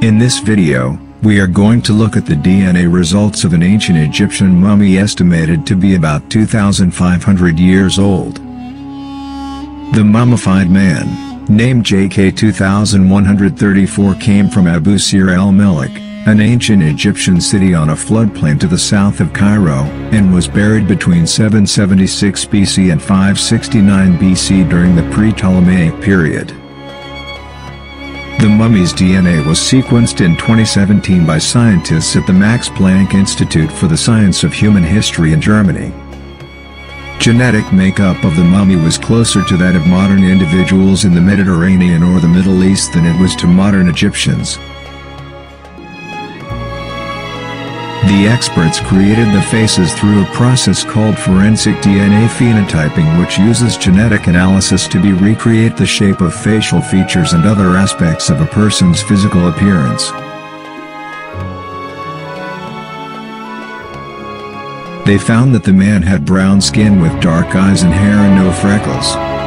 In this video, we are going to look at the DNA results of an ancient Egyptian mummy estimated to be about 2,500 years old. The mummified man, named JK 2134 came from Abusir el-Meleq, an ancient Egyptian city on a floodplain to the south of Cairo, and was buried between 776 BC and 569 BC during the pre-Ptolemaic period. The mummy's DNA was sequenced in 2017 by scientists at the Max Planck Institute for the Science of Human History in Germany. Genetic makeup of the mummy was closer to that of modern individuals in the Mediterranean or the Middle East than it was to modern Egyptians. The experts created the faces through a process called forensic DNA phenotyping which uses genetic analysis to be recreate the shape of facial features and other aspects of a person's physical appearance. They found that the man had brown skin with dark eyes and hair and no freckles.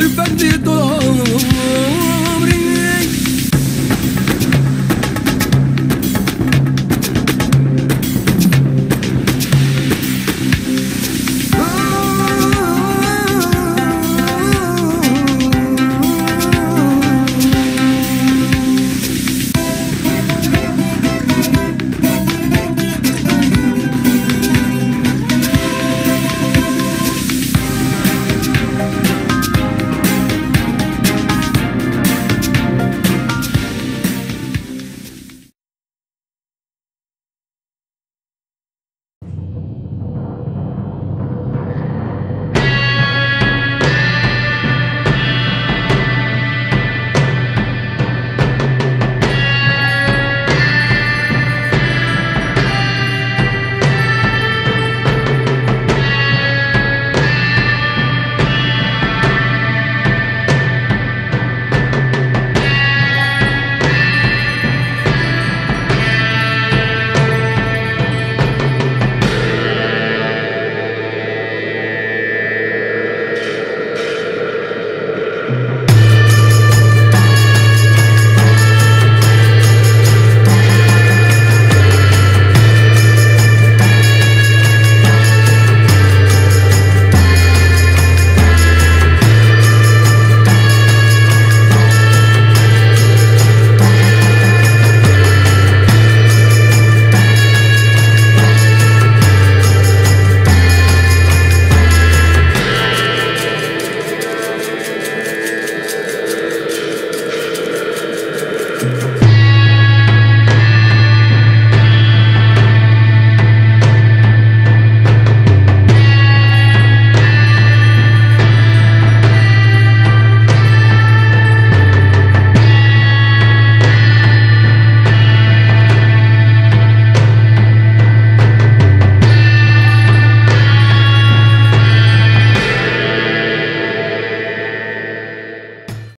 Efendi doğmuş